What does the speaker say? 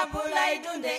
yaa bulay dunde